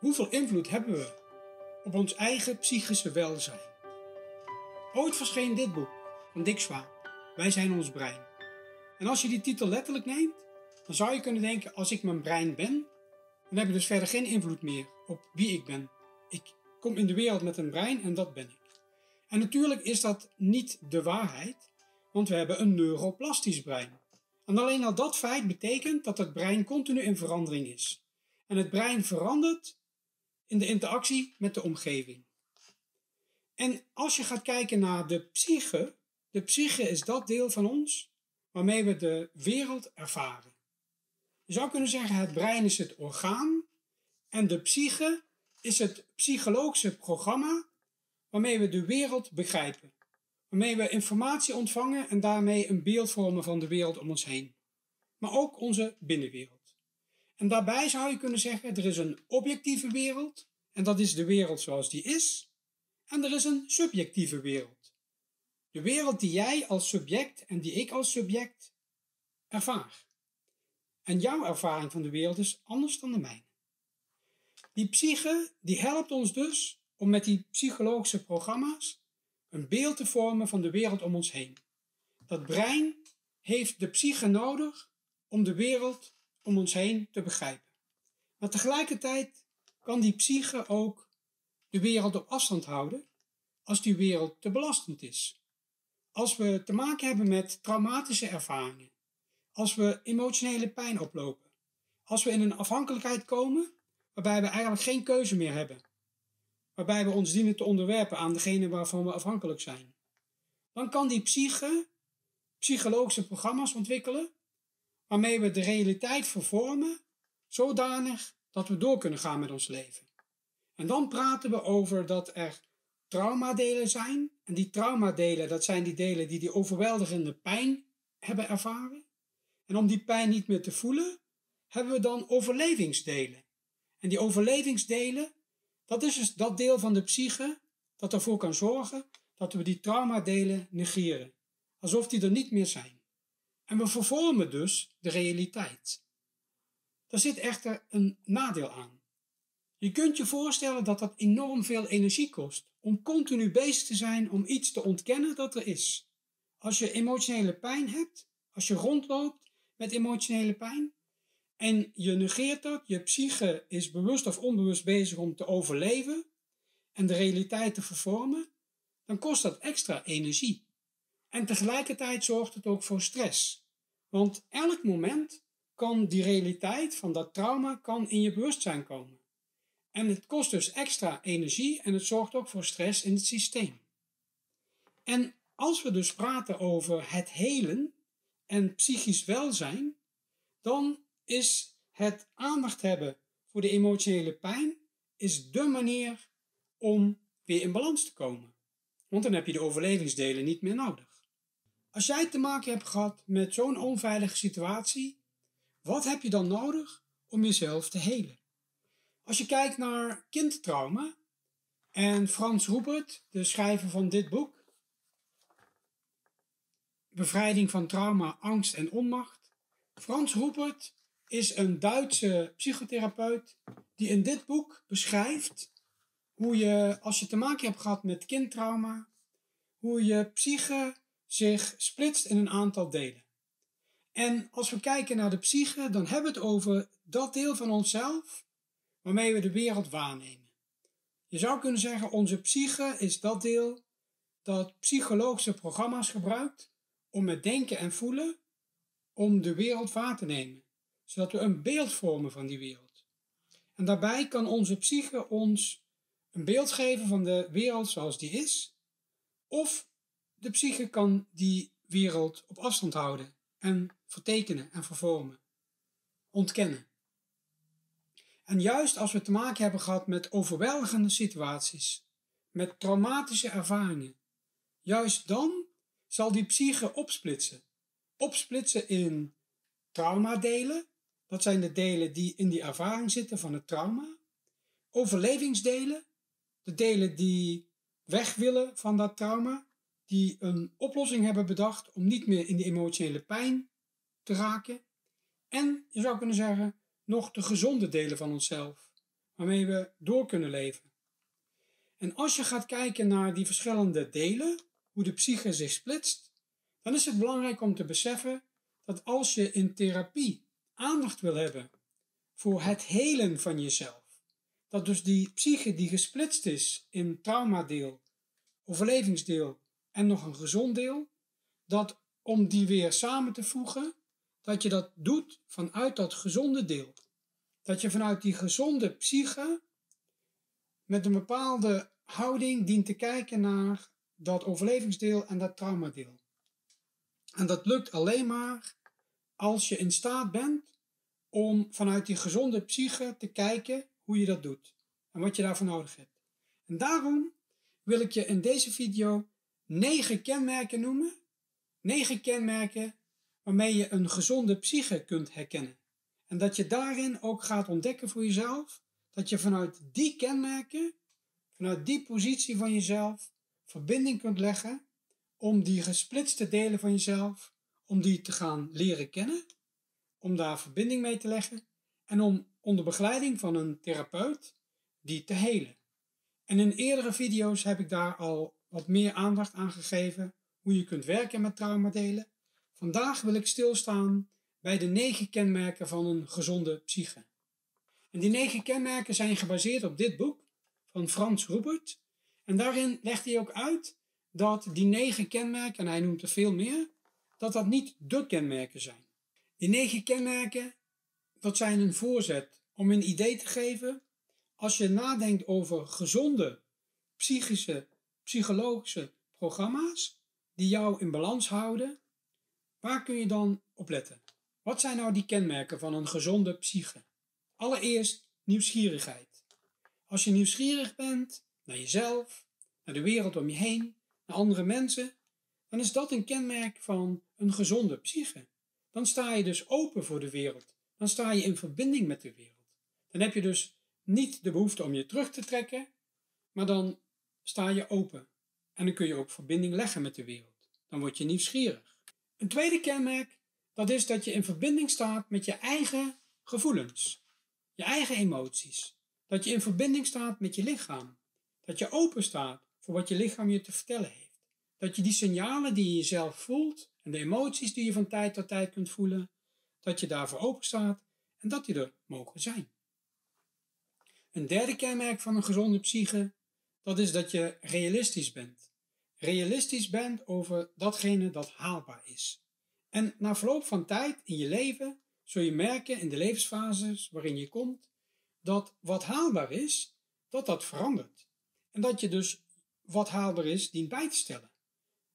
Hoeveel invloed hebben we op ons eigen psychische welzijn? Ooit verscheen dit boek van Dick Zwaan, Wij zijn ons brein. En als je die titel letterlijk neemt, dan zou je kunnen denken, als ik mijn brein ben, dan heb ik dus verder geen invloed meer op wie ik ben. Ik kom in de wereld met een brein en dat ben ik. En natuurlijk is dat niet de waarheid, want we hebben een neuroplastisch brein. En alleen al dat feit betekent dat het brein continu in verandering is. En het brein verandert in de interactie met de omgeving. En als je gaat kijken naar de psyche, de psyche is dat deel van ons waarmee we de wereld ervaren. Je zou kunnen zeggen, het brein is het orgaan en de psyche is het psychologische programma waarmee we de wereld begrijpen. Waarmee we informatie ontvangen en daarmee een beeld vormen van de wereld om ons heen. Maar ook onze binnenwereld. En daarbij zou je kunnen zeggen, er is een objectieve wereld, en dat is de wereld zoals die is, en er is een subjectieve wereld. De wereld die jij als subject en die ik als subject ervaar. En jouw ervaring van de wereld is anders dan de mijne. Die psyche die helpt ons dus om met die psychologische programma's een beeld te vormen van de wereld om ons heen. Dat brein heeft de psyche nodig om de wereld om ons heen te begrijpen. Maar tegelijkertijd kan die psyche ook de wereld op afstand houden als die wereld te belastend is. Als we te maken hebben met traumatische ervaringen, als we emotionele pijn oplopen, als we in een afhankelijkheid komen waarbij we eigenlijk geen keuze meer hebben, waarbij we ons dienen te onderwerpen aan degene waarvan we afhankelijk zijn, dan kan die psyche psychologische programma's ontwikkelen waarmee we de realiteit vervormen zodanig dat we door kunnen gaan met ons leven. En dan praten we over dat er traumadelen zijn. En die traumadelen, dat zijn die delen die die overweldigende pijn hebben ervaren. En om die pijn niet meer te voelen, hebben we dan overlevingsdelen. En die overlevingsdelen, dat is dus dat deel van de psyche dat ervoor kan zorgen dat we die traumadelen negeren. Alsof die er niet meer zijn. En we vervormen dus de realiteit. Daar zit echter een nadeel aan. Je kunt je voorstellen dat dat enorm veel energie kost om continu bezig te zijn om iets te ontkennen dat er is. Als je emotionele pijn hebt, als je rondloopt met emotionele pijn en je negeert dat, je psyche is bewust of onbewust bezig om te overleven en de realiteit te vervormen, dan kost dat extra energie. En tegelijkertijd zorgt het ook voor stress. Want elk moment kan die realiteit van dat trauma kan in je bewustzijn komen. En het kost dus extra energie en het zorgt ook voor stress in het systeem. En als we dus praten over het helen en psychisch welzijn, dan is het aandacht hebben voor de emotionele pijn is de manier om weer in balans te komen. Want dan heb je de overlevingsdelen niet meer nodig. Als jij te maken hebt gehad met zo'n onveilige situatie, wat heb je dan nodig om jezelf te helen? Als je kijkt naar kindtrauma en Frans Rupert, de schrijver van dit boek, Bevrijding van trauma, angst en onmacht. Frans Rupert is een Duitse psychotherapeut die in dit boek beschrijft hoe je, als je te maken hebt gehad met kindtrauma, hoe je psyche zich splitst in een aantal delen. En als we kijken naar de psyche, dan hebben we het over dat deel van onszelf waarmee we de wereld waarnemen. Je zou kunnen zeggen, onze psyche is dat deel dat psychologische programma's gebruikt om met denken en voelen om de wereld waar te nemen, zodat we een beeld vormen van die wereld. En daarbij kan onze psyche ons een beeld geven van de wereld zoals die is, of de psyche kan die wereld op afstand houden en vertekenen en vervormen, ontkennen. En juist als we te maken hebben gehad met overweldigende situaties, met traumatische ervaringen, juist dan zal die psyche opsplitsen. Opsplitsen in traumadelen, dat zijn de delen die in die ervaring zitten van het trauma, overlevingsdelen, de delen die weg willen van dat trauma, die een oplossing hebben bedacht om niet meer in de emotionele pijn te raken. En je zou kunnen zeggen, nog de gezonde delen van onszelf, waarmee we door kunnen leven. En als je gaat kijken naar die verschillende delen, hoe de psyche zich splitst, dan is het belangrijk om te beseffen dat als je in therapie aandacht wil hebben voor het helen van jezelf, dat dus die psyche die gesplitst is in traumadeel, overlevingsdeel en nog een gezond deel, dat om die weer samen te voegen, dat je dat doet vanuit dat gezonde deel. Dat je vanuit die gezonde psyche met een bepaalde houding dient te kijken naar dat overlevingsdeel en dat traumadeel. En dat lukt alleen maar als je in staat bent om vanuit die gezonde psyche te kijken hoe je dat doet en wat je daarvoor nodig hebt. En daarom wil ik je in deze video negen kenmerken noemen. Negen kenmerken waarmee je een gezonde psyche kunt herkennen. En dat je daarin ook gaat ontdekken voor jezelf dat je vanuit die kenmerken, vanuit die positie van jezelf, verbinding kunt leggen om die gesplitste delen van jezelf, om die te gaan leren kennen, om daar verbinding mee te leggen en om onder begeleiding van een therapeut die te helen. En in eerdere video's heb ik daar al wat meer aandacht aan gegeven hoe je kunt werken met traumadelen. Vandaag wil ik stilstaan bij de negen kenmerken van een gezonde psyche. En die negen kenmerken zijn gebaseerd op dit boek van Frans Rupert. En daarin legt hij ook uit dat die negen kenmerken, en hij noemt er veel meer, dat dat niet de kenmerken zijn. Die negen kenmerken, dat zijn een voorzet om een idee te geven. Als je nadenkt over gezonde psychische, psychologische programma's die jou in balans houden, waar kun je dan op letten? Wat zijn nou die kenmerken van een gezonde psyche? Allereerst nieuwsgierigheid. Als je nieuwsgierig bent naar jezelf, naar de wereld om je heen, naar andere mensen, dan is dat een kenmerk van een gezonde psyche. Dan sta je dus open voor de wereld. Dan sta je in verbinding met de wereld. Dan heb je dus niet de behoefte om je terug te trekken, maar dan sta je open. En dan kun je ook verbinding leggen met de wereld. Dan word je nieuwsgierig. Een tweede kenmerk, dat is dat je in verbinding staat met je eigen gevoelens. Je eigen emoties. Dat je in verbinding staat met je lichaam. Dat je open staat voor wat je lichaam je te vertellen heeft. Dat je die signalen die je jezelf voelt en de emoties die je van tijd tot tijd kunt voelen, dat je daarvoor open staat en dat die er mogen zijn. Een derde kenmerk van een gezonde psyche, dat is dat je realistisch bent. Realistisch bent over datgene dat haalbaar is. En na verloop van tijd in je leven zul je merken in de levensfases waarin je komt, dat wat haalbaar is, dat dat verandert. En dat je dus wat haalbaar is, dient bij te stellen.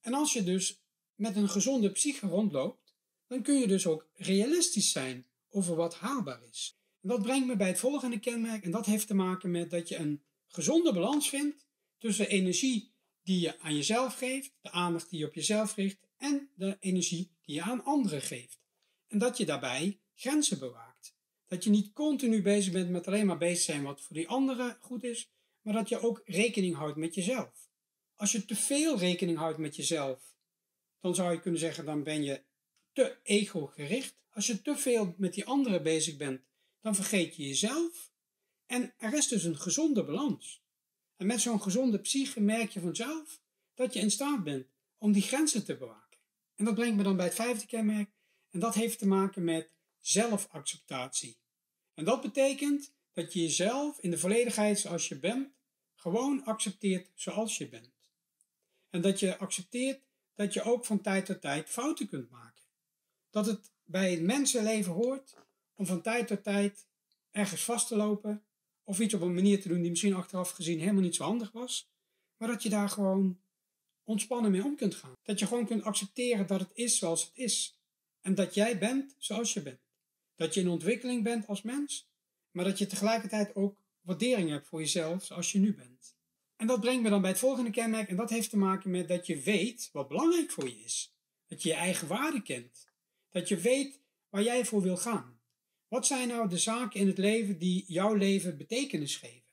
En als je dus met een gezonde psyche rondloopt, dan kun je dus ook realistisch zijn over wat haalbaar is. En dat brengt me bij het volgende kenmerk, en dat heeft te maken met dat je een gezonde balans vindt tussen energie die je aan jezelf geeft, de aandacht die je op jezelf richt en de energie die je aan anderen geeft. En dat je daarbij grenzen bewaakt. Dat je niet continu bezig bent met alleen maar bezig zijn wat voor die anderen goed is, maar dat je ook rekening houdt met jezelf. Als je te veel rekening houdt met jezelf, dan zou je kunnen zeggen, dan ben je te ego-gericht. Als je te veel met die anderen bezig bent, dan vergeet je jezelf. En er is dus een gezonde balans. En met zo'n gezonde psyche merk je vanzelf dat je in staat bent om die grenzen te bewaken. En dat brengt me dan bij het vijfde kenmerk. En dat heeft te maken met zelfacceptatie. En dat betekent dat je jezelf in de volledigheid zoals je bent, gewoon accepteert zoals je bent. En dat je accepteert dat je ook van tijd tot tijd fouten kunt maken. Dat het bij het mensenleven hoort om van tijd tot tijd ergens vast te lopen of iets op een manier te doen die misschien achteraf gezien helemaal niet zo handig was, maar dat je daar gewoon ontspannen mee om kunt gaan. Dat je gewoon kunt accepteren dat het is zoals het is en dat jij bent zoals je bent. Dat je in ontwikkeling bent als mens, maar dat je tegelijkertijd ook waardering hebt voor jezelf zoals je nu bent. En dat brengt me dan bij het volgende kenmerk en dat heeft te maken met dat je weet wat belangrijk voor je is. Dat je je eigen waarde kent. Dat je weet waar jij voor wil gaan. Wat zijn nou de zaken in het leven die jouw leven betekenis geven?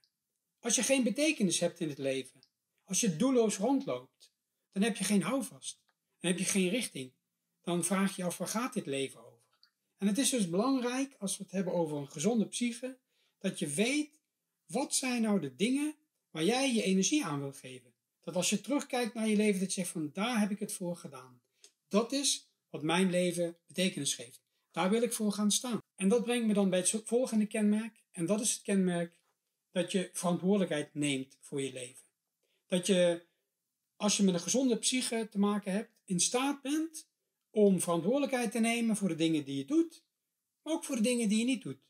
Als je geen betekenis hebt in het leven, als je doelloos rondloopt, dan heb je geen houvast. Dan heb je geen richting. Dan vraag je af waar gaat dit leven over? En het is dus belangrijk, als we het hebben over een gezonde psyche, dat je weet wat zijn nou de dingen waar jij je energie aan wil geven? Dat als je terugkijkt naar je leven, dat je zegt van daar heb ik het voor gedaan. Dat is wat mijn leven betekenis geeft. Daar wil ik voor gaan staan. En dat brengt me dan bij het volgende kenmerk. En dat is het kenmerk dat je verantwoordelijkheid neemt voor je leven. Dat je, als je met een gezonde psyche te maken hebt, in staat bent om verantwoordelijkheid te nemen voor de dingen die je doet, maar ook voor de dingen die je niet doet.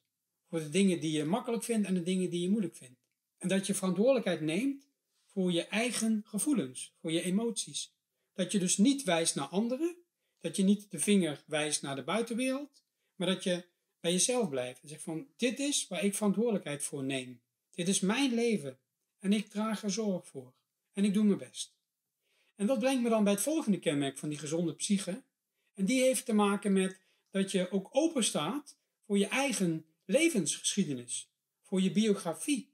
Voor de dingen die je makkelijk vindt en de dingen die je moeilijk vindt. En dat je verantwoordelijkheid neemt voor je eigen gevoelens, voor je emoties. Dat je dus niet wijst naar anderen, dat je niet de vinger wijst naar de buitenwereld, maar dat je bij jezelf blijft en zegt van dit is waar ik verantwoordelijkheid voor neem. Dit is mijn leven en ik draag er zorg voor en ik doe mijn best. En dat brengt me dan bij het volgende kenmerk van die gezonde psyche. En die heeft te maken met dat je ook open staat voor je eigen levensgeschiedenis, voor je biografie.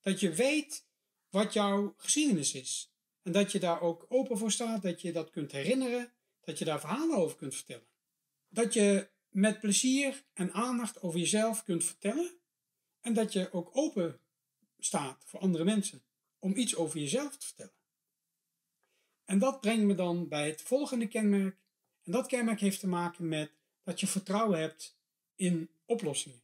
Dat je weet wat jouw geschiedenis is. En dat je daar ook open voor staat, dat je dat kunt herinneren, dat je daar verhalen over kunt vertellen. Dat je met plezier en aandacht over jezelf kunt vertellen en dat je ook open staat voor andere mensen om iets over jezelf te vertellen. En dat brengt me dan bij het volgende kenmerk. En dat kenmerk heeft te maken met dat je vertrouwen hebt in oplossingen.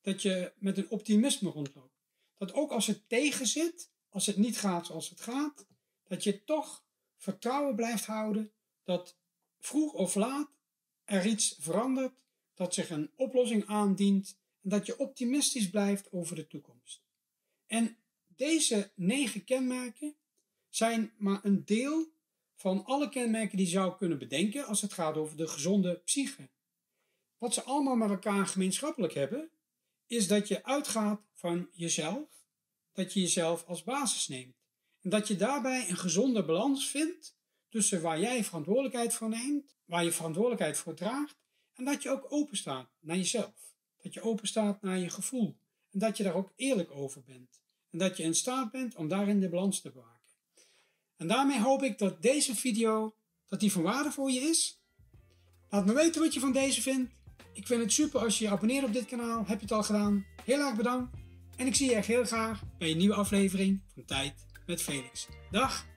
Dat je met een optimisme rondloopt. Dat ook als het tegen zit, als het niet gaat zoals het gaat, dat je toch vertrouwen blijft houden dat vroeg of laat er iets verandert, dat zich een oplossing aandient en dat je optimistisch blijft over de toekomst. En deze negen kenmerken zijn maar een deel van alle kenmerken die je zou kunnen bedenken als het gaat over de gezonde psyche. Wat ze allemaal met elkaar gemeenschappelijk hebben, is dat je uitgaat van jezelf, dat je jezelf als basis neemt. En dat je daarbij een gezonde balans vindt tussen waar jij verantwoordelijkheid voor neemt, waar je verantwoordelijkheid voor draagt, en dat je ook open staat naar jezelf. Dat je open staat naar je gevoel. En dat je daar ook eerlijk over bent. En dat je in staat bent om daarin de balans te bewaken. En daarmee hoop ik dat deze video dat die van waarde voor je is. Laat me weten wat je van deze vindt. Ik vind het super als je je abonneert op dit kanaal. Heb je het al gedaan? Heel erg bedankt. En ik zie je echt heel graag bij een nieuwe aflevering van Tijd met Felix. Dag!